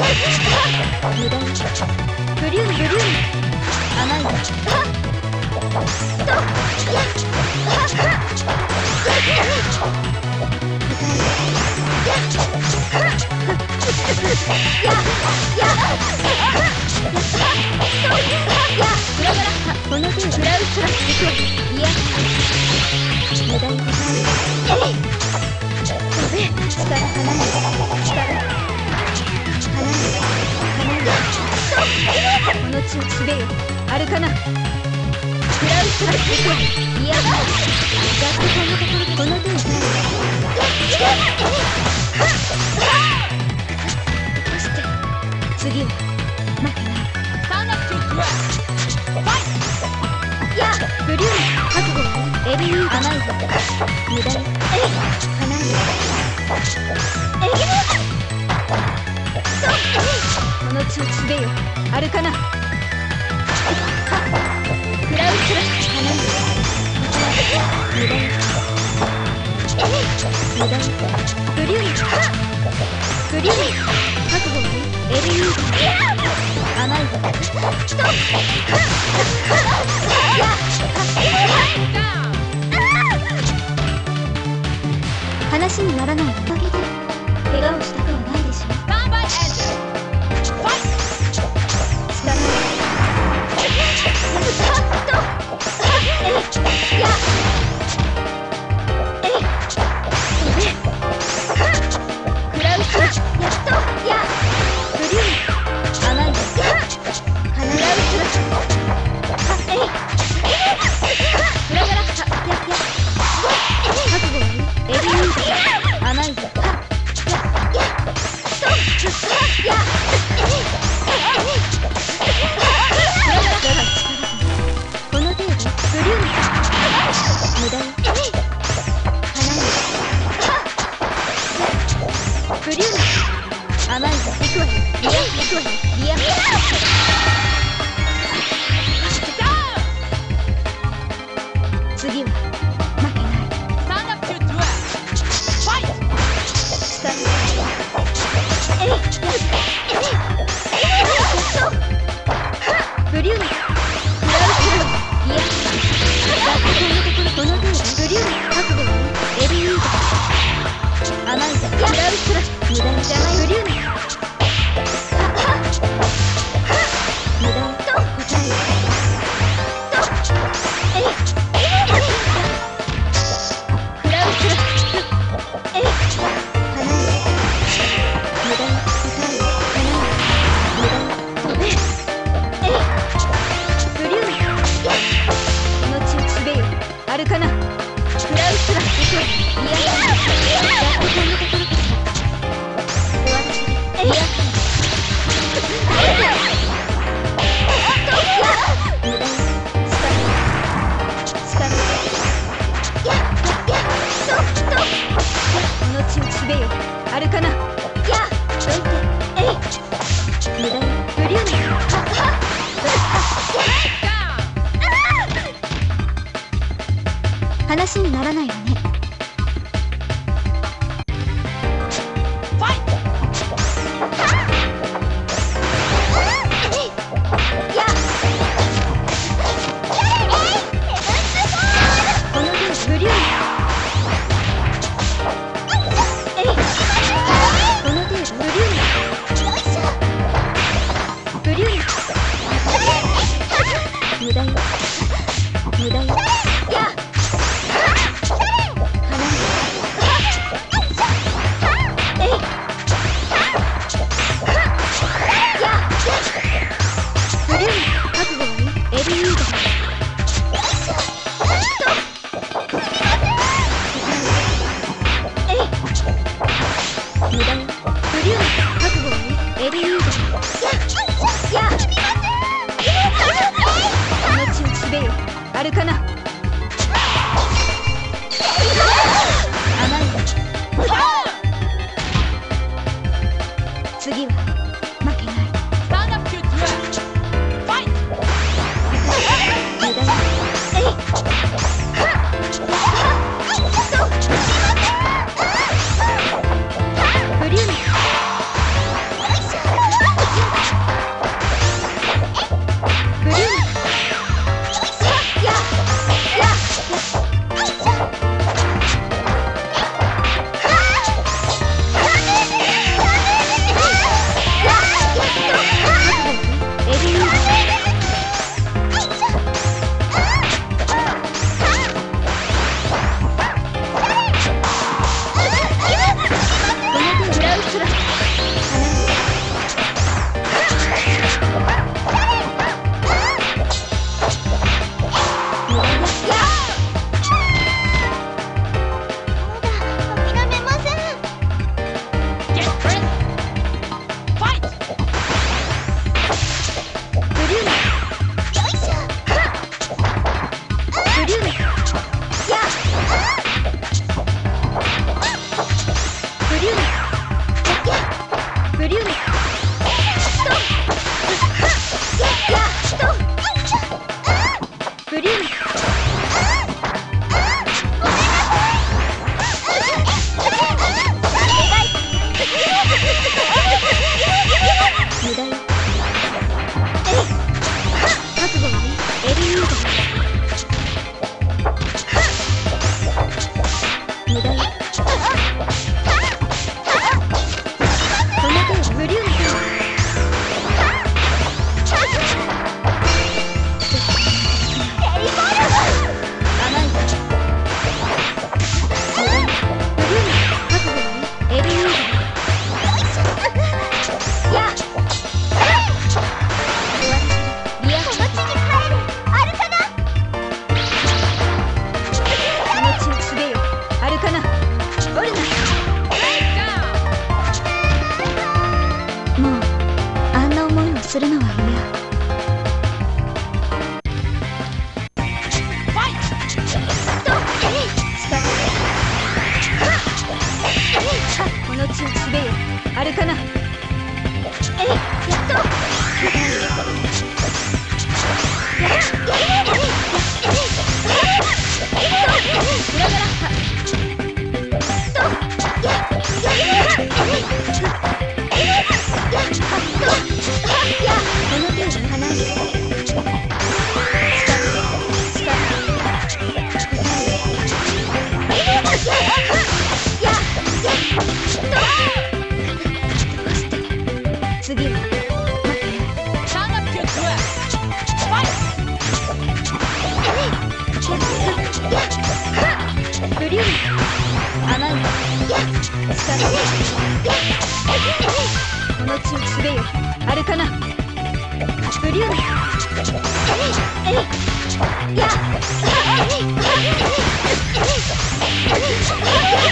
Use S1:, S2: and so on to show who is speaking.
S1: 無駄にブリュームブリューム甘いわこの手を食らうからいや無駄に答える飛べ力離れ離れこの地を滑べよアルカナ食らうから行くわいやだって。このところこの手を食そして。次は負けないやブリューム覚悟エビー甘いぞ無駄に離れえいこの地をつべよアルカナはクラウスラ離れ無駄にえい無駄にブリュームブリューム覚悟エビー甘いぞストッ話にならない。おかげで怪我をしたえ命をつべよアルカナやどいて。えい。無駄ブリュームはは
S2: っ。
S1: 話にならないわね次。この地をしべよアルカナえいやっと。こ甘い。下がこの血をすべよあれかなブリューネえいやっ